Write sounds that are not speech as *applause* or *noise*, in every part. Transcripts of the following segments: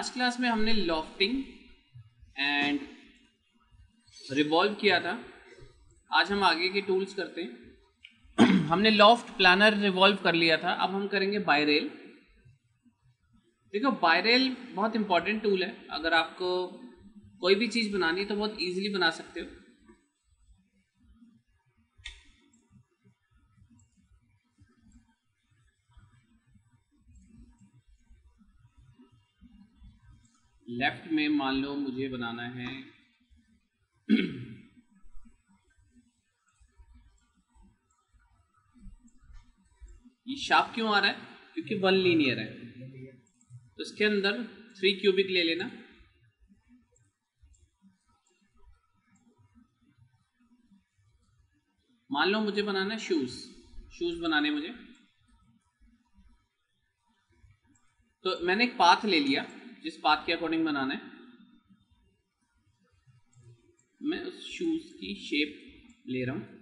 Last class में हमने lofting and revolve किया था। आज हम आगे के टूल्स करते हैं। *clears throat* हमने लॉफ्ट प्लानर रिवॉल्व कर लिया था। अब हम करेंगे बायरेल देखो बायरेल बहुत इंपॉर्टेंट टूल है। अगर आपको कोई भी चीज़ बनानी है तो बहुत ईजिली बना सकते हो। लेफ़्ट में मान लो मुझे बनाना है। ये शार्प क्यों आ रहा है? क्योंकि वन लीनियर है। तो इसके अंदर थ्री क्यूबिक ले लेना। मान लो मुझे बनाना है शूज़ शूज़ बनाने मुझे। तो मैंने एक पाथ ले लिया। जिस पाथ के अकॉर्डिंग बनाना है मैं उस शूज़ की शेप ले रहा हूँ।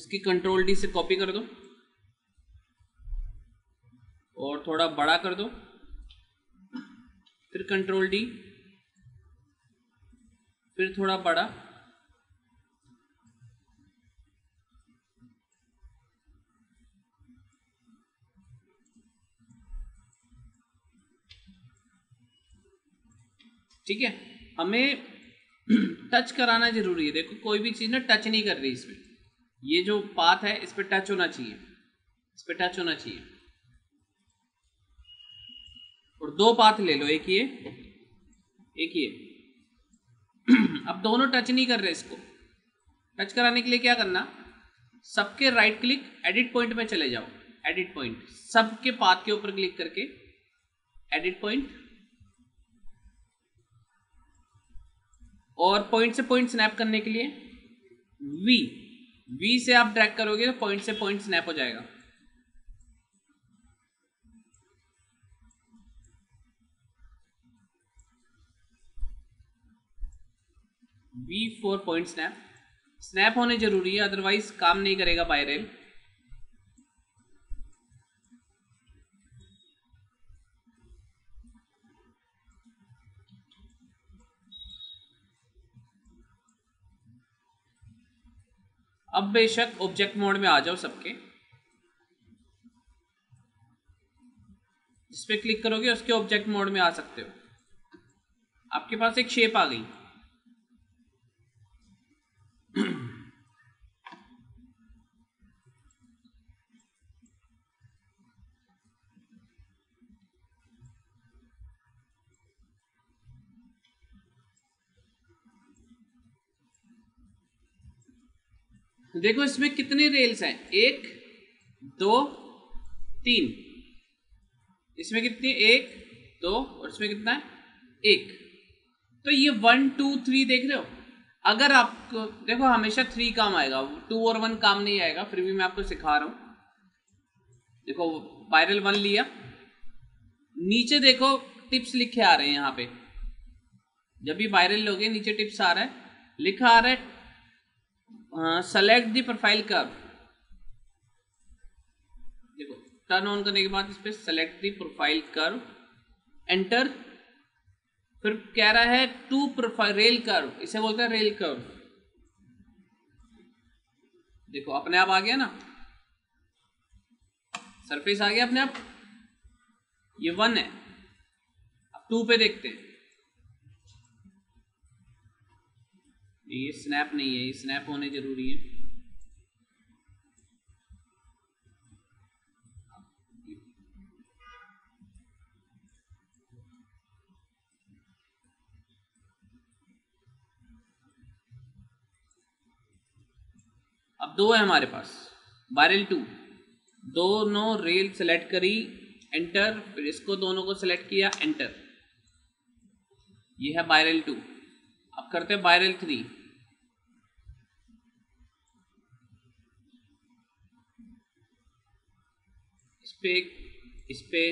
इसकी कंट्रोल डी से कॉपी कर दो। और थोड़ा बड़ा कर दो। फिर कंट्रोल डी फिर थोड़ा बड़ा। ठीक है? हमें *clears throat* टच कराना ज़रूरी है। देखो, कोई भी चीज़ ना टच नहीं कर रही इसमें। ये जो पाथ है, इस पर टच होना चाहिए। इस पर टच होना चाहिए। और दो पाथ ले लो, एक ये एक ये। *clears throat* अब दोनों टच नहीं कर रहे इसको। टच कराने के लिए क्या करना? सबके राइट क्लिक एडिट पॉइंट में चले जाओ। एडिट पॉइंट सबके पाथ के ऊपर क्लिक करके एडिट पॉइंट और पॉइंट से पॉइंट स्नैप करने के लिए वी वी से आप ट्रैक करोगे तो पॉइंट से पॉइंट स्नैप हो जाएगा। V four point snap snap होने ज़रूरी है अदरवाइज़ काम नहीं करेगा बायरेल अब बेशक ऑब्जेक्ट मोड में आ जाओ सबके। जिस पे क्लिक करोगे, उसके ऑब्जेक्ट मोड में आ सकते हो। आपके पास एक शेप आ गई। देखो इसमें कितने रेल्स हैं? एक, दो, तीन। इसमें कितनी? एक, दो, और इसमें कितना? है एक। तो ये वन टू थ्री देख रहे हो? अगर आपको, देखो हमेशा थ्री काम आएगा। टू और वन काम नहीं आएगा, फिर भी मैं आपको सिखा रहा हूँ। देखो वायरल वन लिया। नीचे देखो टिप्स लिखे आ रहे हैं यहाँ पे। जब भी वायरल लोगे, नीचे टिप्स आ रहा है। लिखा आ रहा है सेलेक्ट द प्रोफ़ाइल कर्व देखो टर्न ऑन करने के बाद इस पर select the profile curve enter फिर कह रहा है? टू प्रोफ़ाइल रेल कर्व इसे बोलते हैं रेल कर्व देखो, अपने आप आ गया ना? सरफेस आ गया अपने आप? ये वन है। अब टू पे देखते हैं। ये स्नैप नहीं है, ये स्नैप होने ज़रूरी है। अब दो है हमारे पास बारल टू दोनों रेल सेलेक्ट करी एंटर फिर इसको दोनों को सेलेक्ट किया एंटर ये है बायरल टू अब करते हैं बायरल थ्री इस पे इस पे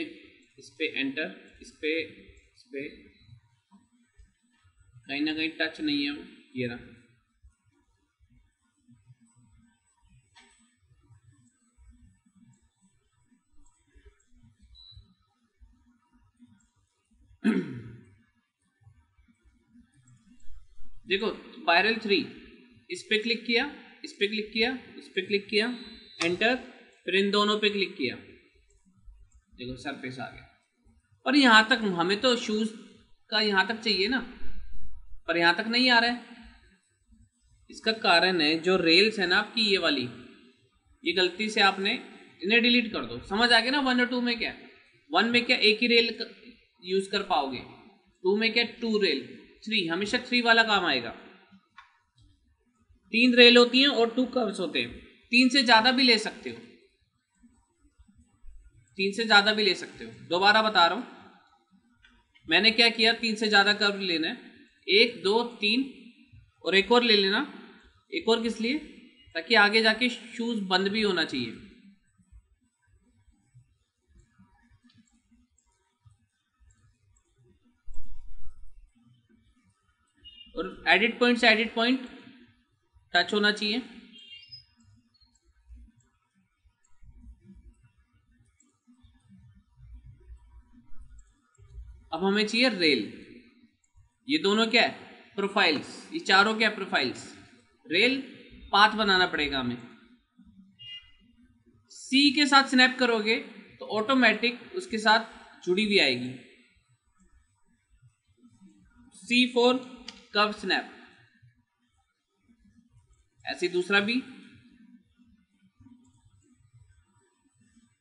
इस पे एंटर इस पे इस पे कहीं ना कहीं टच नहीं है ये रहा। *clears throat* देखो वायरल थ्री इस पे क्लिक किया, इस पे क्लिक किया, इस पे क्लिक किया एंटर फिर इन दोनों पे क्लिक किया। देखो सरफेस आ गया। और यहाँ तक हमें तो शूज़ का यहाँ तक चाहिए ना, पर यहाँ तक नहीं आ रहा है। इसका कारण है, जो रेल्स है ना आपकी, ये वाली, ये गलती से आपने इन्हें डिलीट कर दो। समझ आ गया ना वन और टू में क्या? वन में क्या एक ही रेल यूज़ कर पाओगे? टू में क्या? टू रेल थ्री हमेशा थ्री वाला काम आएगा। तीन रेल होती हैं और टू कर्व्स होते हैं। तीन से ज़्यादा भी ले सकते हो। तीन से ज़्यादा भी ले सकते हो। दोबारा बता रहा हूँ। मैंने क्या किया? तीन से ज़्यादा कर्व लेना है। एक, दो, तीन, और एक और ले लेना। एक और किस लिए? ताकि आगे जाके शूज़ बंद भी होना चाहिए। और एडिट पॉइंट से एडिट पॉइंट टच होना चाहिए। अब हमें चाहिए रेल ये दोनों क्या है? प्रोफाइल्स ये चारों क्या प्रोफाइल्स रेल पाथ बनाना पड़ेगा हमें. सी के साथ स्नैप करोगे तो ऑटोमेटिक उसके साथ जुड़ी भी आएगी. सी फोर कब स्नैप ऐसे दूसरा भी.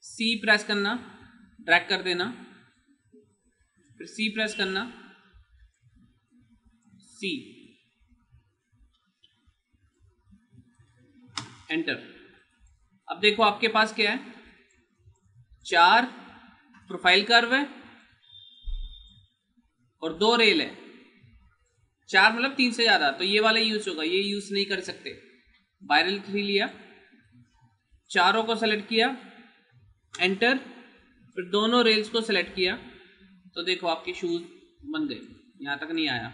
सी प्रेस करना ड्रैग कर देना. फिर सी प्रेस करना। सी एंटर अब देखो आपके पास क्या है? चार प्रोफ़ाइल कर्व है और दो रेल है। चार मतलब तीन से ज़्यादा तो ये वाला यूज़ होगा, ये यूज़ नहीं कर सकते। वायरल थ्री लिया। चारों को सेलेक्ट किया। एंटर फिर दोनों रेल्स को सेलेक्ट किया। तो देखो आपके शूज़ बन गए। यहाँ तक नहीं आया।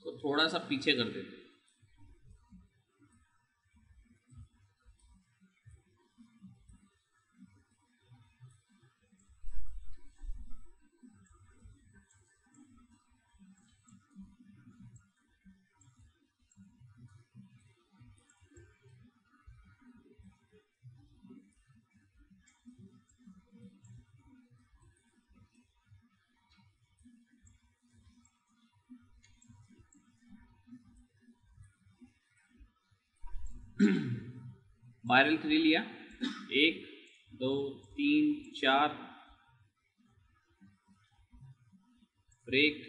इसको थोड़ा सा पीछे कर देते *clears throat* वायरल थ्री लिया। एक दो तीन चार। ब्रेक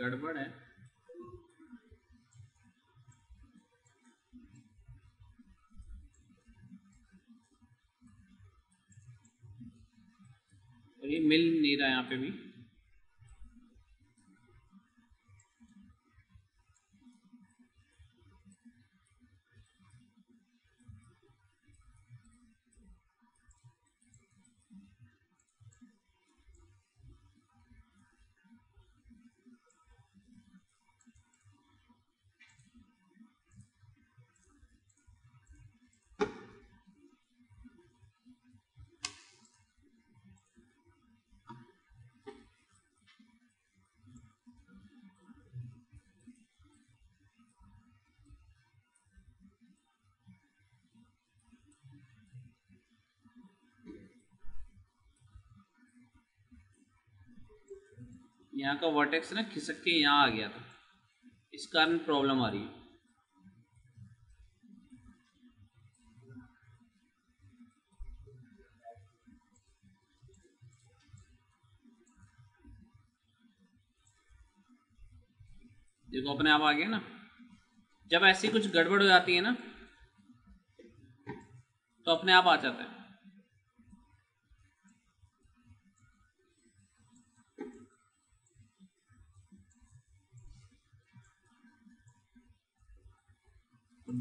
गड़बड़ है। मिल नहीं रहा यहाँ पे भी। यहाँ का वर्टेक्स ना खिसक के यहाँ आ गया था। इस कारण प्रॉब्लम आ रही है। देखो अपने आप आ गया ना। जब ऐसी कुछ गड़बड़ हो जाती है ना तो अपने आप आ जाता है।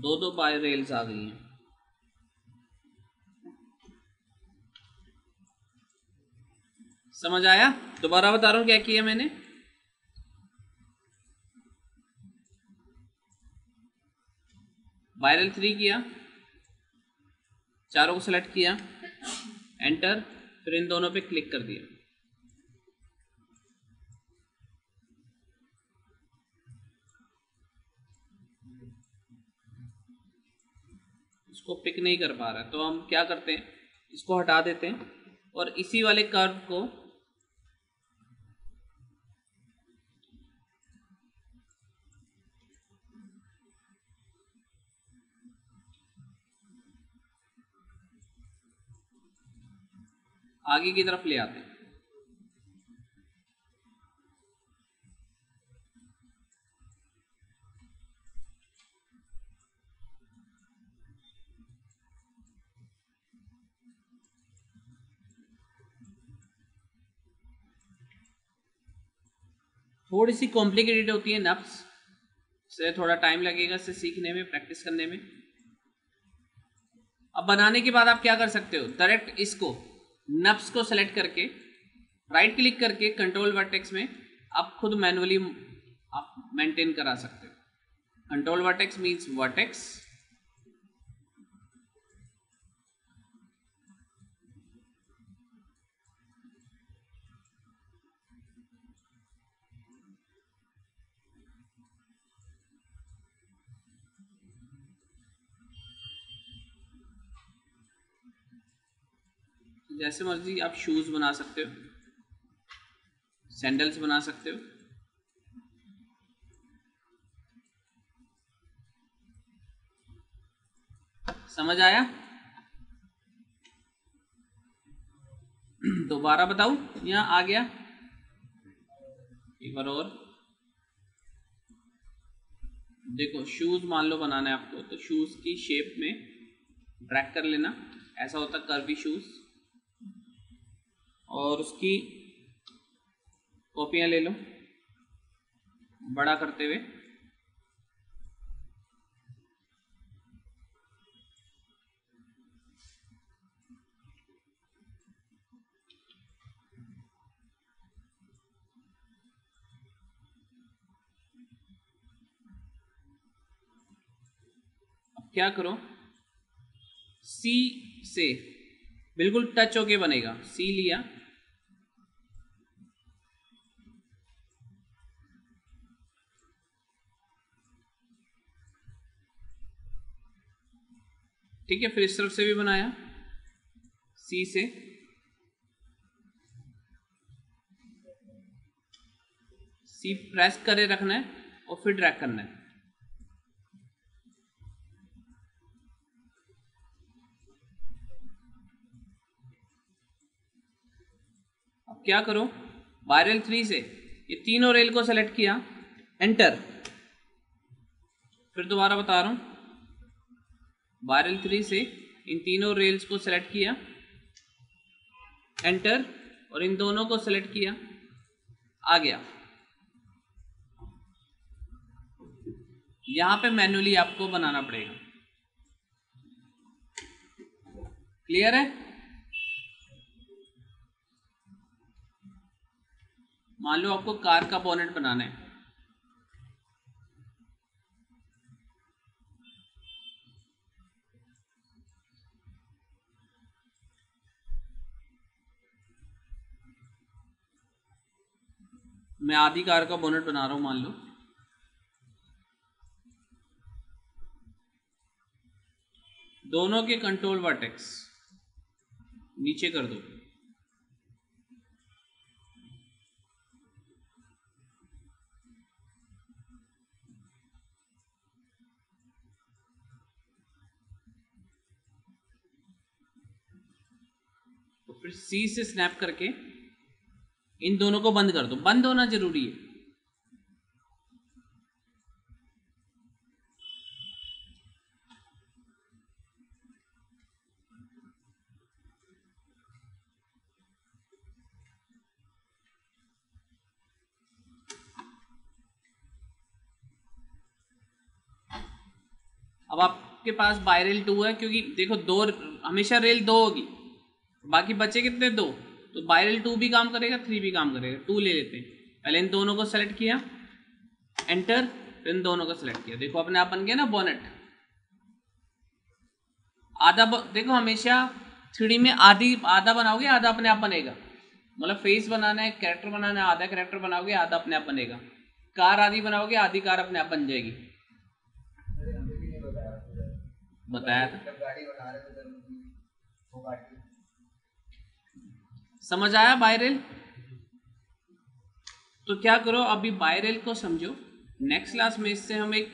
दो दो बाय रेल्स आ गई हैं। समझ आया? दोबारा बता रहा हूँ क्या किया मैंने? वायरल थ्री किया। चारों को सेलेक्ट किया। एंटर फिर इन दोनों पे क्लिक कर दिया। इसको पिक नहीं कर पा रहा। तो हम क्या करते हैं? इसको हटा देते हैं और इसी वाले कर्व को आगे की तरफ़ ले आते हैं। थोड़ी सी कॉम्प्लिकेटेड होती है नफ्स से थोड़ा टाइम लगेगा इसे सीखने में प्रैक्टिस करने में। अब बनाने के बाद आप क्या कर सकते हो? डायरेक्ट इसको नफ्स को सेलेक्ट करके राइट क्लिक करके कंट्रोल वर्टेक्स में आप खुद मैनुअली आप मेंटेन करा सकते हो। कंट्रोल वर्टेक्स मीन्स वर्टेक्स जैसे मर्ज़ी आप शूज़ बना सकते हो सैंडल्स बना सकते हो। समझ आया? दोबारा बताऊँ? यहाँ आ गया। एक बार और। देखो शूज़ मान लो बनाना है आपको तो शूज़ की शेप में ड्रैग कर लेना। ऐसा होता कर्वी शूज़ और उसकी कॉपियाँ ले लो, बड़ा करते हुए। क्या करो? सी से, बिल्कुल टच होके बनेगा। सी लिया। ठीक है, फिर इस तरफ़ से भी बनाया। सी से। सी प्रेस करे रखना है और फिर ड्रैग करना है। अब क्या करो? वायरल थ्री से। ये तीनों रेल को सेलेक्ट किया। एंटर फिर दोबारा बता रहा हूँ। वायरल थ्री से इन तीनों रेल्स को सेलेक्ट किया। एंटर और इन दोनों को सेलेक्ट किया। आ गया। यहाँ पे मैनुअली आपको बनाना पड़ेगा। क्लियर है? मान लो आपको कार का बोनेट बनाना है। मैं आधी कार का बोनेट बना रहा हूँ, मान लो। दोनों के कंट्रोल वर्टेक्स नीचे कर दो। तो फिर सी से स्नैप करके इन दोनों को बंद कर दो। बंद होना ज़रूरी है। अब आपके पास बायरेल टू है, क्योंकि देखो दो, हमेशा रेल दो होगी। बाकी बचे कितने? दो। तो बायरेल टू भी काम करेगा थ्री भी काम करेगा। टू ले लेते हैं। पहले इन दोनों को सेलेक्ट किया एंटर फिर इन दोनों को सेलेक्ट किया। देखो अपने आप बन गया ना बोनेट आधा देखो हमेशा थ्री में आधी आधा बनाओगे आधा अपने आप बनेगा। मतलब फेस बनाना है कैरेक्टर बनाना है आधा कैरेक्टर बनाओगे आधा अपने आप बनेगा। कार आधी बनाओगे आधी कार अपने आप बन जाएगी। बताया। था? समझ आया बायरेल? तो क्या करो, अभी बायरेल को समझो। नेक्स्ट क्लास में इससे हम एक